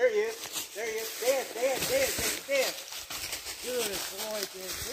There he is. There he is. Stand, stand, stand, stand, stand. Good boy, Jesse. Good.